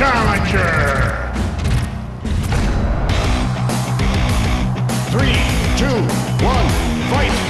Challenger! Three, two, one, fight!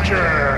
Avenger!